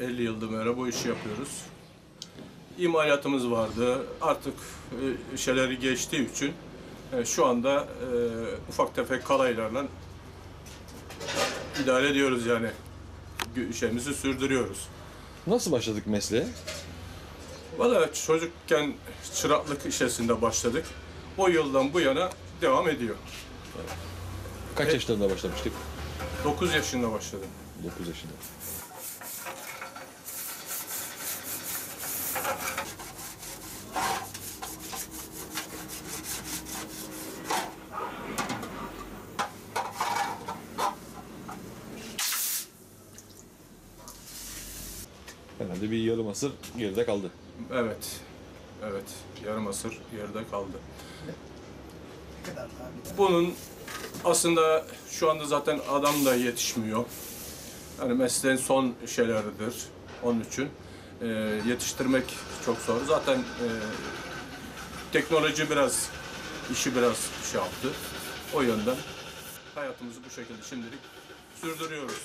50 yıldır beri bu işi yapıyoruz. İmalatımız vardı. Artık e, şeyleri geçtiği için e, şu anda e, ufak tefek kalaylarla idare ediyoruz yani. Şeyimizi sürdürüyoruz. Nasıl başladık mesleğe? Valla çocukken çıraklık işesinde başladık. O yıldan bu yana devam ediyor. Kaç E- yaşlarında başlamıştık? 9 yaşında başladım. 9 yaşında. Herhalde bir yarım asır geride kaldı. Evet. Evet. Yarım asır geride kaldı. Bunun aslında şu anda zaten adam da yetişmiyor. Yani mesleğin son şeyleridir. Onun için e, yetiştirmek çok zor. Zaten e, teknoloji biraz işi biraz şey yaptı. O yönden hayatımızı bu şekilde şimdilik sürdürüyoruz.